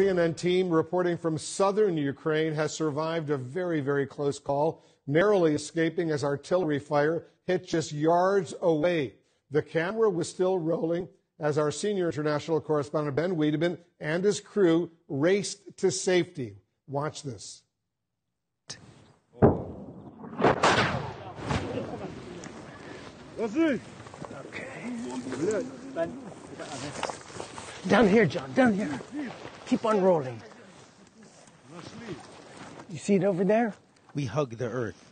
CNN team reporting from southern Ukraine has survived a very, very close call, narrowly escaping as artillery fire hit just yards away. The camera was still rolling as our senior international correspondent Ben Wedeman and his crew raced to safety. Watch this. Okay. Down here, John, down here. Keep on rolling. You see it over there? We hug the earth.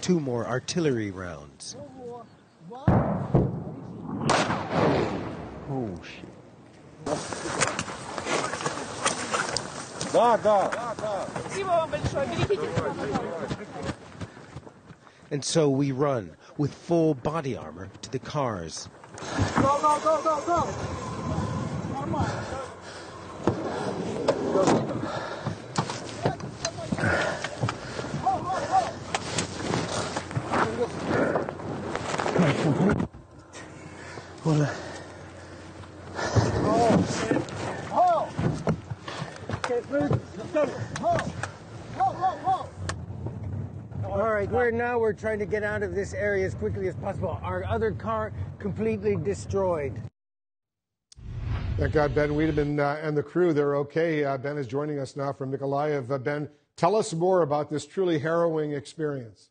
Two more artillery rounds. Oh, shit. Да, да. And so we run with full body armor to the cars. Go, go, go, go, go. Hold on. Ho! Okay, please. Let's go. Ho! Right, we're now we're trying to get out of this area as quickly as possible. Our other car completely destroyed. Thank God Ben Wedeman uh, and the crew, they're okay. Uh, ben is joining us now from Mykolaiv. Uh, ben, tell us more about this truly harrowing experience.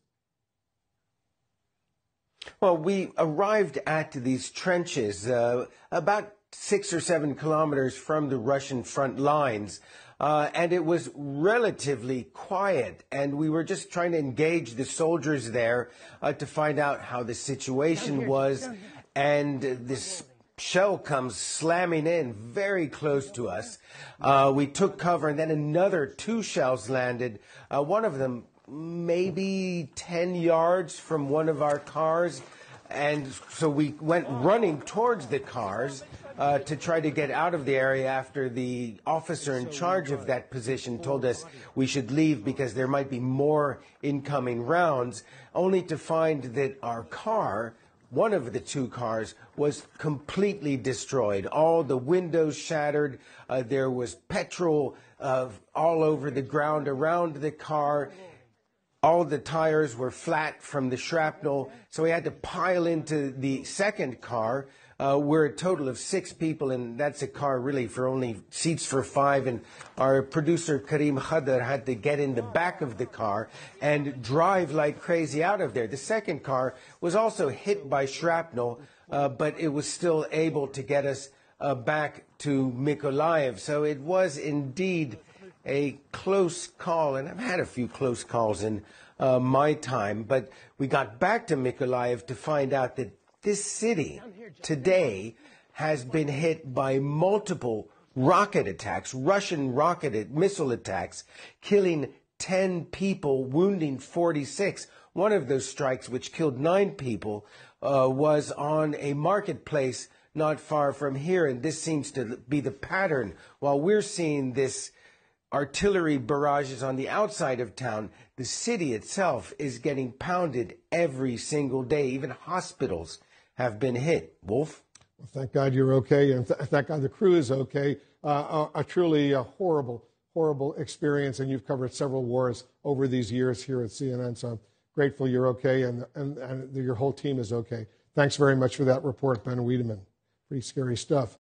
Well, we arrived at these trenches uh, about six or seven kilometers from the Russian front lines. Uh, and it was relatively quiet, and we were just trying to engage the soldiers there uh, to find out how the situation was. And this shell comes slamming in very close to us. Uh, we took cover, and then another two shells landed. Uh, one of them maybe 10 yards from one of our cars. And so we went running towards the cars uh, to try to get out of the area after the officer in charge of that position told us we should leave because there might be more incoming rounds, only to find that our car one of the two cars was completely destroyed. All the windows shattered. Uh, there was petrol uh, all over the ground around the car. All the tires were flat from the shrapnel, so we had to pile into the second car. Uh, we're a total of six people, and that's a car really for only seats for five. And our producer Kareem Khadder had to get in the back of the car and drive like crazy out of there. The second car was also hit by shrapnel, uh, but it was still able to get us uh, back to Mykolaiv. So it was indeed a close call, and I've had a few close calls in uh, my time, but we got back to Mykolaiv to find out that this city today has been hit by multiple rocket attacks, Russian rocket missile attacks, killing 10 people, wounding 46. One of those strikes, which killed nine people, uh, was on a marketplace not far from here. And this seems to be the pattern. While we're seeing this artillery barrages on the outside of town, the city itself is getting pounded every single day. Even hospitals have been hit. Wolf? Well, thank God you're okay, and th- thank God the crew is okay. Uh, a, a, truly uh, horrible, horrible experience, and you've covered several wars over these years here at CNN, so I'm grateful you're okay and, and, and your whole team is okay. Thanks very much for that report, Ben Wedeman. Pretty scary stuff.